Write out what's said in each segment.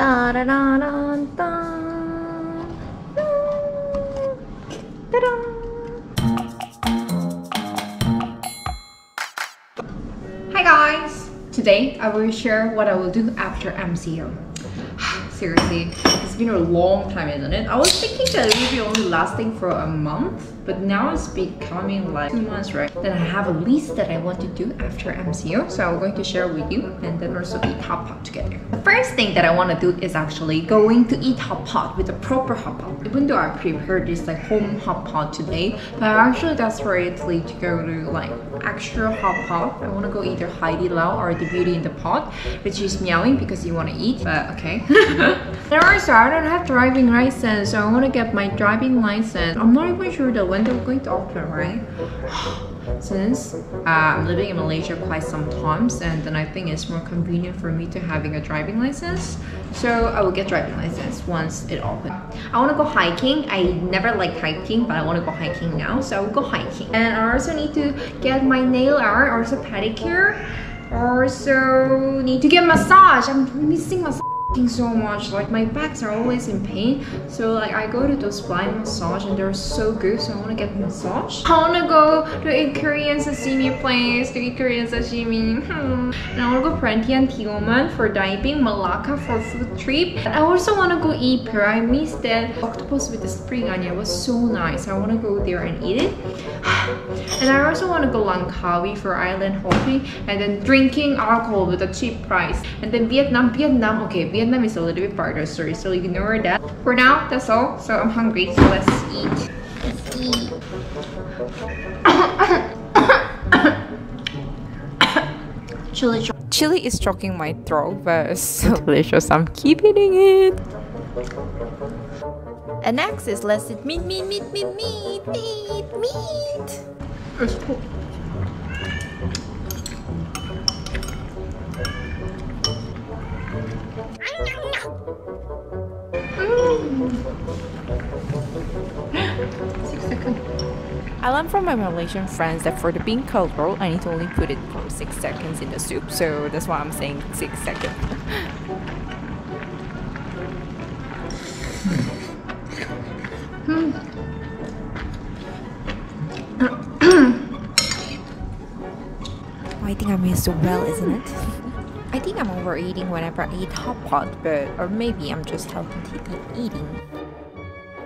Da da da da da. Ta-da. Hi guys! Today I will share what I will do after MCO. Seriously, it's been a long time, isn't it? I was thinking that it would be only lasting for a month, but now it's becoming like two months, right? Then I have a list that I want to do after MCO, so I'm going to share with you and then also eat hot pot together. The first thing that I want to do is actually going to eat hot pot with a proper hot pot. Even though I prepared this like home hot pot today, but I'm actually desperately to go to like extra hot pot. I want to go either Haidilao or the Beauty in the Pot, which is meowing because you want to eat, but okay. and also, I don't have driving license, so I want to get my driving license. I'm not even sure that when they're going to open, right? Since uh, I'm living in Malaysia quite some times, and then I think it's more convenient for me to having a driving license. So I will get driving license once it opens. I want to go hiking. I never liked hiking, but I want to go hiking now, so I will go hiking. And I also need to get my nail art, also pedicure. Also need to get massage. I'm missing massage so much. Like my backs are always in pain. So like I go to those blind massage and they're so good so I want to get massage I want to go to a Korean sashimi place to eat Korean sashimi. Hmm. and I want to go Perhentian Tioman for diving Malacca for food trip. And I also want to go eat Pearl I missed that octopus with the spring onion. It was so nice. I want to go there and eat it. And I also want to go Langkawi for island hopping and then drinking alcohol with a cheap price. And then Vietnam Vietnam okay Vietnam is a little bit farther, sorry, so ignore that. For now, that's all. So I'm hungry, so let's eat. Let's eat. Chili Chili is choking my throat, but it's so delicious. I'm keep eating it. And next is let's eat meat, meat, meat, meat, meat, meat, meat. It's cool. I learned from my Malaysian friends that for the bean curd roll, I need to only put it for 6 seconds in the soup. So that's why I'm saying 6 seconds. Hmm. I think I made so well, isn't it? I think I'm overeating whenever I eat hot pot, but or maybe I'm just healthy eating.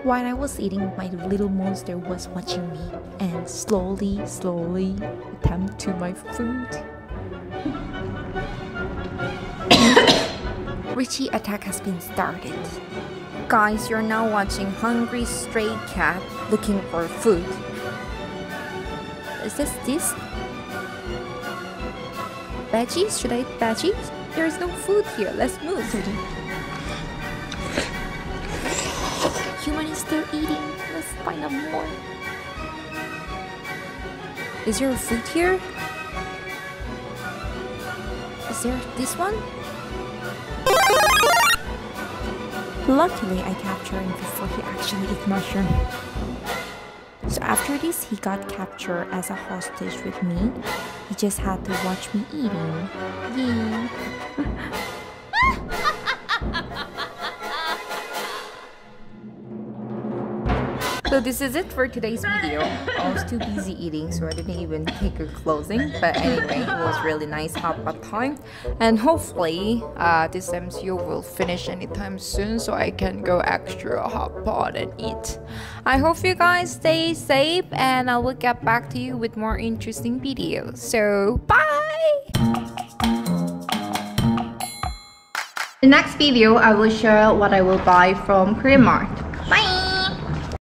While I was eating, my little monster was watching me and slowly, slowly attempt to my food. Richie attack has been started. Guys, you're now watching Hungry Stray Cat looking for food. Is this this? Veggies? Should I eat veggies? There's no food here. Let's move. Human is still eating. Let's find out more. Is there a food here? Is there this one? Luckily, I captured him before he actually ate mushroom. So after this, he got captured as a hostage with me. He just had to watch me eating. Yay! So this is it for today's video. I was too busy eating so I didn't even take a closing. But anyway, it was really nice hot pot time. And hopefully uh, this MCO will finish anytime soon so I can go extra hot pot and eat. I hope you guys stay safe and I will get back to you with more interesting videos. So bye! The next video I will share what I will buy from Korean Mart.